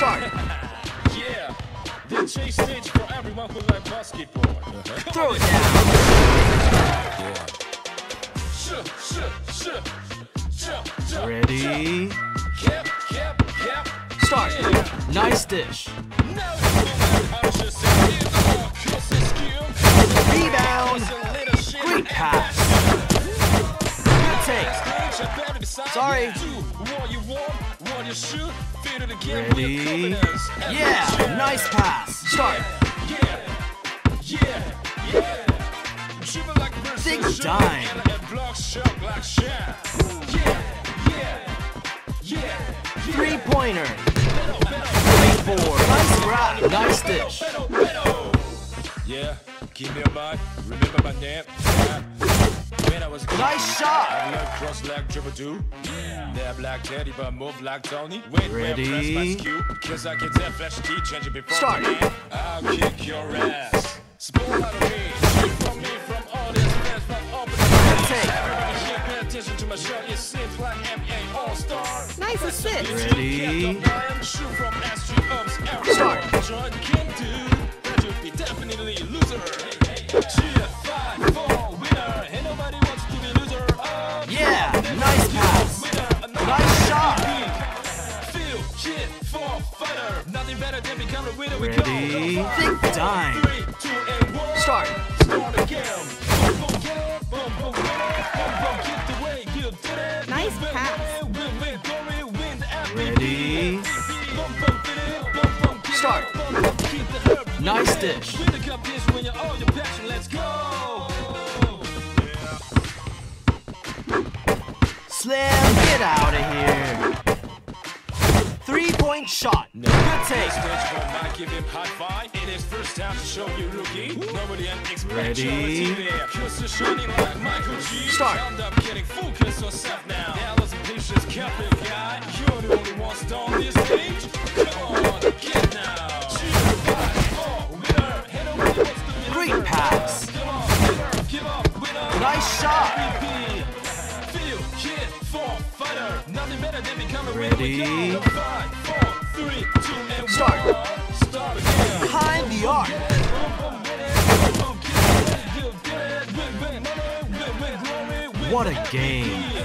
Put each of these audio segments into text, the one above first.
Start. Yeah, the chase stage for everyone who like basketball. Throw it down. Ready? Yeah, nice pass. Start. Big dime. And a block shot like Shaq. Yeah, yeah, yeah. Three pointer. Great board. Nice grab. Nice dish. Yeah, keep me mind. Remember my name. Nice shot. Cross leg dribble too. Dab like Teddy, but move like Tony. Wait, Ready? Press my skew, cause I can tell flash change it before Start. I'll kick your ass. Spoil out of me. Shoot from me from all this fans from up in the. Everybody here pay attention to my shot. It seems like NBA All-Star. Nice assist. Ready, Start. Join can do. That you'll be definitely a loser. Shit for fighter. Nothing better than become a winner. We Ready, go. think dime. Three, two, and one. Start. Start again. Boom, boom, get up. Boom, boom, get up. Boom, boom, get the way. You did it. Nice pass. Ready, Boom, boom, get it. Boom, boom, get it. Start. Boom, boom, keep the herb. Nice dish. Win the competition when you're your passion. Let's go. Slam, get out of here. Point shot. Good take. Stage for Mike, give him high five. It is first time to show you rookie. Nobody can Ready? you to there. Cause you're shining like Michael G. Start. End up getting focused on self now. Dallas and Captain guy. You're the only one on this stage. Come on, get now. Cheer, fight, winner. Ain't nobody to Great pass. Come on, winner, give up, winner. Nice shot. MVP. Feel, hit, fall, fighter. Nothing better than becoming a winner. We Ready? Go. Five, four, three, two, Start. Start. Behind the arc. What a game.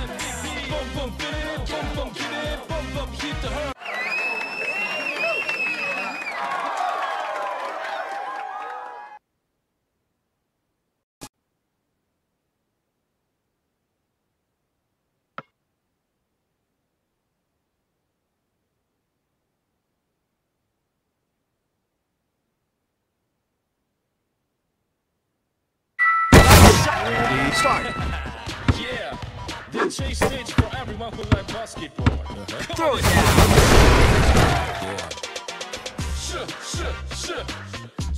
Ready, start. Yeah, the chase stage for everyone who like basketball. Uh-huh. Throw it down.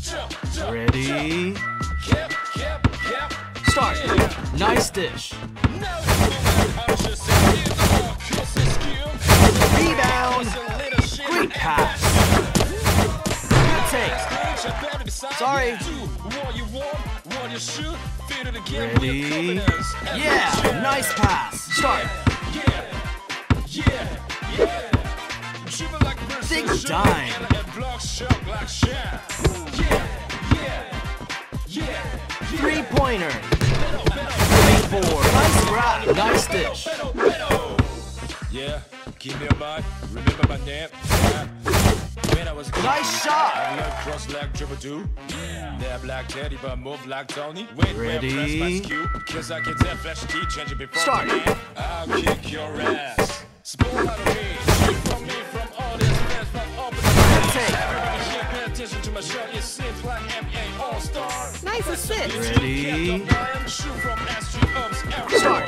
Jump, jump, Ready, cap, cap, cap. start. Nice dish. With Ready, yeah, nice pass. Start. Big dime. And a block shot like Shaq. Yeah, yeah, yeah. Three board. Nice grab. Nice dish. Yeah, keep me mind. Remember my name. Yeah. When I was a kid, Nice shot. Cross leg dribble too. Dab like Teddy, but move like Tony. Wait, Ready? Press my skew, cause I can tell flash T change before Start. I'll kick your ass. Spoil out of me. From me from all this from up the take. Everybody here pay attention to my shot. It seems like NBA All-Star. Nice assist. Ready, Shoot from SG ups. Every Start.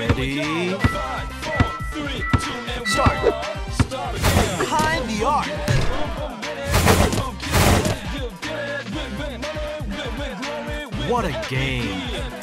Ready? Start. Behind the arc. What a game.